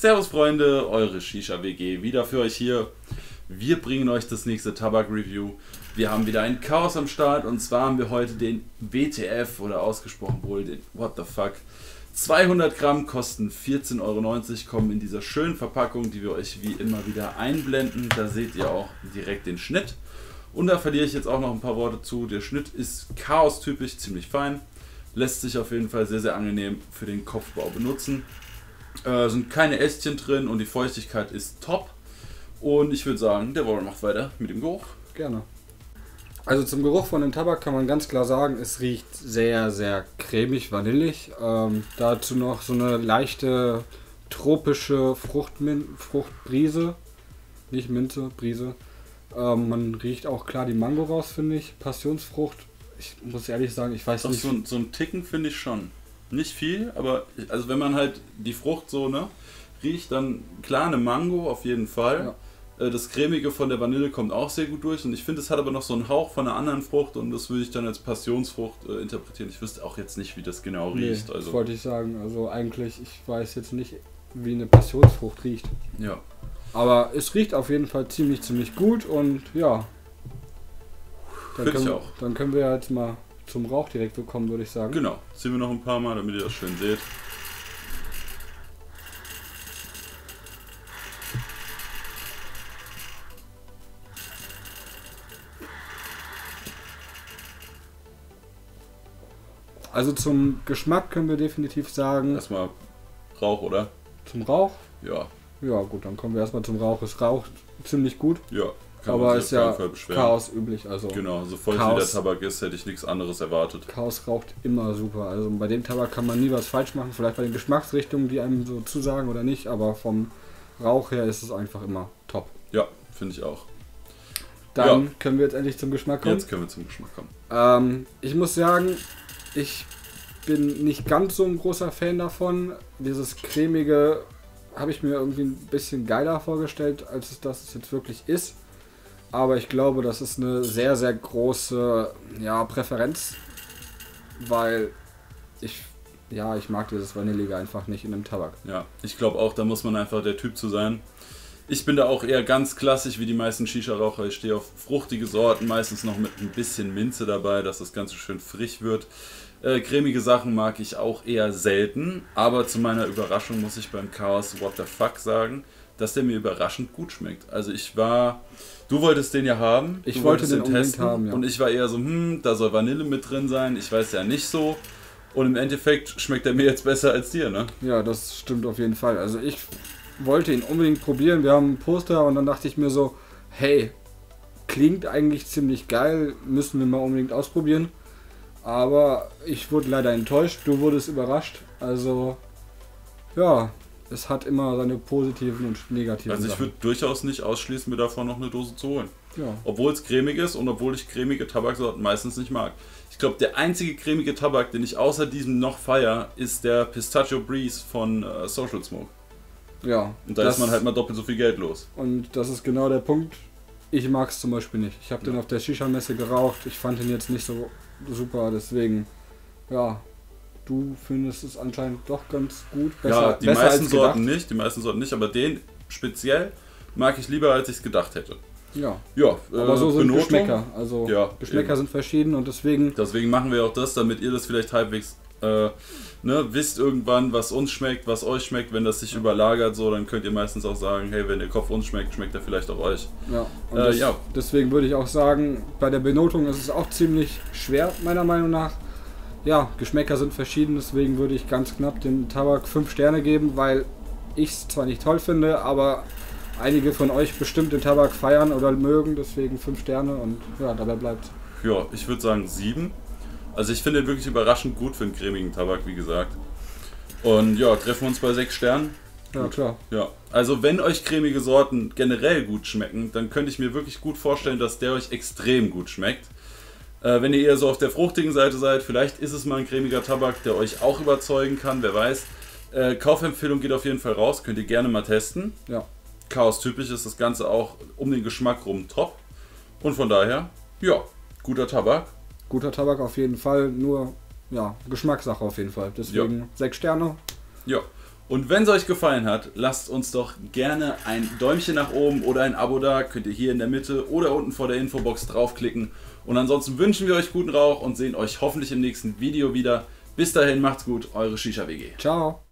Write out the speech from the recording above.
Servus Freunde, eure Shisha WG wieder für euch hier. Wir bringen euch das nächste Tabak-Review. Wir haben wieder ein Chaos am Start und zwar haben wir heute den WTF oder ausgesprochen wohl den What the fuck. 200 Gramm kosten 14,90 Euro, kommen in dieser schönen Verpackung, die wir euch wie immer wieder einblenden. Da seht ihr auch direkt den Schnitt. Und da verliere ich jetzt auch noch ein paar Worte zu. Der Schnitt ist chaos-typisch, ziemlich fein. Lässt sich auf jeden Fall sehr, sehr angenehm für den Kopfbau benutzen. Äh, sind keine Ästchen drin und die Feuchtigkeit ist top. Und ich würde sagen, der Warren macht weiter mit dem Geruch. Gerne. Also zum Geruch von dem Tabak kann man ganz klar sagen, es riecht sehr, sehr cremig, vanillig. Ähm, dazu noch so eine leichte tropische Fruchtmin Fruchtbrise. Nicht Minze, Brise. Ähm, man riecht auch klar die Mango raus, finde ich. Passionsfrucht. Ich muss ehrlich sagen, ich weiß Doch, nicht. so, so ein Ticken finde ich schon. Nicht viel, aber also wenn man halt die Frucht so ne, riecht, dann klar eine Mango auf jeden Fall. Äh, Das cremige von der Vanille kommt auch sehr gut durch und ich finde, es hat aber noch so einen Hauch von einer anderen Frucht und das würde ich dann als Passionsfrucht äh, interpretieren. Ich wüsste auch jetzt nicht, wie das genau Nee, riecht. das Also wollte ich sagen. Also eigentlich, ich weiß jetzt nicht, wie eine Passionsfrucht riecht. ja. Aber es riecht auf jeden Fall ziemlich, ziemlich gut und ja. Dann Find ich können, auch. dann können wir jetzt mal zum Rauch direkt bekommen, würde ich sagen. Genau, ziehen wir noch ein paar Mal, damit ihr das schön seht. Also zum Geschmack können wir definitiv sagen, Erstmal Rauch, oder? zum Rauch. Ja, Ja gut, dann kommen wir erstmal zum Rauch. Es raucht ziemlich gut, ja. Kann aber ist ja. Chaos üblich. Also Genau, so voll wie der Chaos. Tabak ist, hätte ich nichts anderes erwartet. Chaos raucht immer super. Also bei dem Tabak kann man nie was falsch machen. Vielleicht bei den Geschmacksrichtungen, die einem so zusagen oder nicht, aber vom Rauch her ist es einfach immer top. Ja, finde ich auch. Dann Ja. können wir jetzt endlich zum Geschmack kommen. Jetzt können wir zum Geschmack kommen. Ähm, ich muss sagen, ich bin nicht ganz so ein großer Fan davon. Dieses cremige habe ich mir irgendwie ein bisschen geiler vorgestellt, als es das jetzt wirklich ist. Aber ich glaube, das ist eine sehr, sehr große ja, Präferenz, weil ich, ja, ich mag dieses Vanillige einfach nicht in dem Tabak. Ja, ich glaube auch, da muss man einfach der Typ zu sein. Ich bin da auch eher ganz klassisch wie die meisten Shisha-Raucher. Ich stehe auf fruchtige Sorten, meistens noch mit ein bisschen Minze dabei, dass das Ganze schön frisch wird. Äh, cremige Sachen mag ich auch eher selten, aber zu meiner Überraschung muss ich beim Chaos What the Fuck sagen, dass der mir überraschend gut schmeckt. Also ich war, du wolltest den ja haben, Ich wollte wolltest den unbedingt haben, ja. und ich war eher so, hm, da soll Vanille mit drin sein, ich weiß ja nicht so. Und im Endeffekt schmeckt er mir jetzt besser als dir, ne? Ja, das stimmt auf jeden Fall. Also ich wollte ihn unbedingt probieren. Wir haben ein Poster und dann dachte ich mir so, hey, klingt eigentlich ziemlich geil, müssen wir mal unbedingt ausprobieren. Aber ich wurde leider enttäuscht, du wurdest überrascht. Also ja, es hat immer seine positiven und negativen Also ich Sachen. würde durchaus nicht ausschließen, mir davon noch eine Dose zu holen. Ja, Obwohl es cremig ist und obwohl ich cremige Tabaksorten meistens nicht mag. Ich glaube, der einzige cremige Tabak, den ich außer diesem noch feier, ist der Pistachio Breeze von äh, Social Smoke. Ja. Und da das- ist man halt mal doppelt so viel Geld los. Und das ist genau der Punkt. Ich mag es zum Beispiel nicht. Ich habe den Ja. auf der Shisha-Messe geraucht. Ich fand ihn jetzt nicht so super. Deswegen, ja, du findest es anscheinend doch ganz gut. ja, die besser meisten. Sorten nicht, die meisten Sorten nicht, aber den speziell mag ich lieber, als ich es gedacht hätte. Ja, Ja, aber äh, so sind Benotung. Geschmäcker. Also Ja, Geschmäcker eben. sind verschieden und deswegen, Deswegen machen wir auch das, damit ihr das vielleicht halbwegs äh, ne, wisst irgendwann, was uns schmeckt, was euch schmeckt. Wenn das sich überlagert, so, dann könnt ihr meistens auch sagen, hey, wenn der Kopf uns schmeckt, schmeckt er vielleicht auch euch. ja. Und Äh, das, ja. deswegen würde ich auch sagen, bei der Benotung ist es auch ziemlich schwer, meiner Meinung nach. Ja, Geschmäcker sind verschieden, deswegen würde ich ganz knapp dem Tabak 5 Sterne geben, weil ich es zwar nicht toll finde, aber einige von euch bestimmt den Tabak feiern oder mögen, deswegen 5 Sterne und ja, dabei bleibt. Ja, ich würde sagen sieben. Also ich finde den wirklich überraschend gut für einen cremigen Tabak, wie gesagt. Und ja, treffen wir uns bei sechs Sternen. Ja, Gut. klar. Ja, also wenn euch cremige Sorten generell gut schmecken, dann könnte ich mir wirklich gut vorstellen, dass der euch extrem gut schmeckt. Äh, wenn ihr eher so auf der fruchtigen Seite seid, vielleicht ist es mal ein cremiger Tabak, der euch auch überzeugen kann, wer weiß. Äh, Kaufempfehlung geht auf jeden Fall raus, könnt ihr gerne mal testen. Ja. Chaos-typisch ist das Ganze auch um den Geschmack rum top. Und von daher, ja, guter Tabak. Guter Tabak auf jeden Fall, nur ja, Geschmackssache auf jeden Fall. Deswegen 6 Sterne. Ja. Und wenn es euch gefallen hat, lasst uns doch gerne ein Däumchen nach oben oder ein Abo da. Könnt ihr hier in der Mitte oder unten vor der Infobox draufklicken. Und ansonsten wünschen wir euch guten Rauch und sehen euch hoffentlich im nächsten Video wieder. Bis dahin, macht's gut, eure Shisha WG. Ciao.